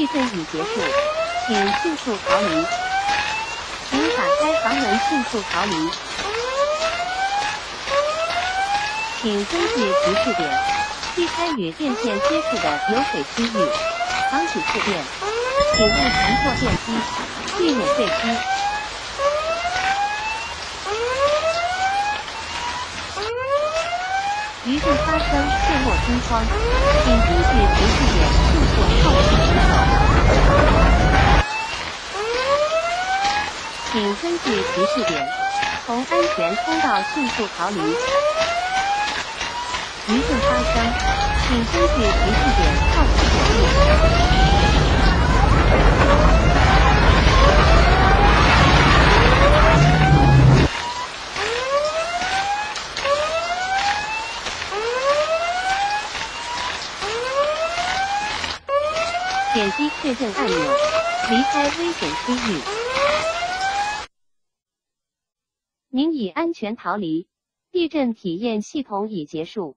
地震已结束，请迅速逃离。请打开房门迅速逃离。请根据提示点避开与电线接触的有水区域，防止触电。请勿乘坐电梯，避免坠机。余震发生，切莫惊慌，请根据提示点迅速靠近。请根据提示点从安全通道迅速逃离。余震发生，请根据提示点靠近躲避。点击确认按钮，离开危险区域。您已安全逃离，地震体验系统已结束。